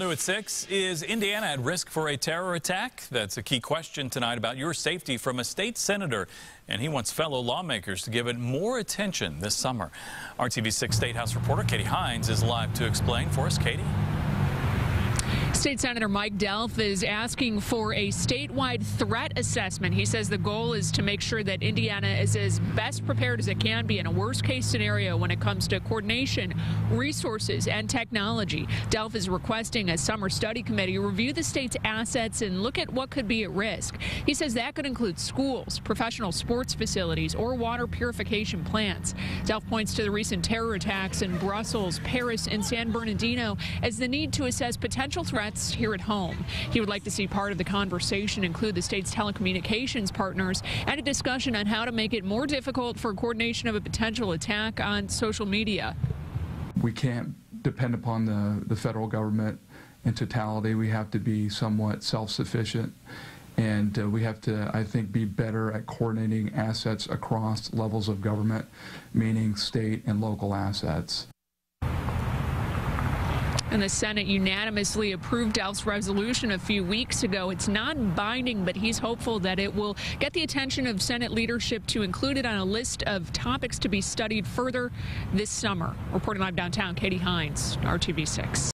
New at 6, is Indiana at risk for a terror attack? That's a key question tonight about your safety from a state senator, and he wants fellow lawmakers to give it more attention this summer. RTV6 State House reporter Katie Hines is live to explain for us. Katie? State Senator Mike Delph is asking for a statewide threat assessment. He says the goal is to make sure that Indiana is as best prepared as it can be in a worst case scenario when it comes to coordination, resources, and technology. Delph is requesting a summer study committee review the state's assets and look at what could be at risk. He says that could include schools, professional sports facilities, or water purification plants. Delph points to the recent terror attacks in Brussels, Paris, and San Bernardino as the need to assess potential threats threats here at home. He would like to see part of the conversation include the state's telecommunications partners and a discussion on how to make it more difficult for coordination of a potential attack on social media. We can't depend upon the, the federal government in totality. We have to be somewhat self-sufficient and uh, we have to, I think, be better at coordinating assets across levels of government, meaning state and local assets. And the Senate unanimously approved Delph's resolution a few weeks ago. It's non binding, but he's hopeful that it will get the attention of Senate leadership to include it on a list of topics to be studied further this summer. Reporting live downtown, Katie Hines, RTV6.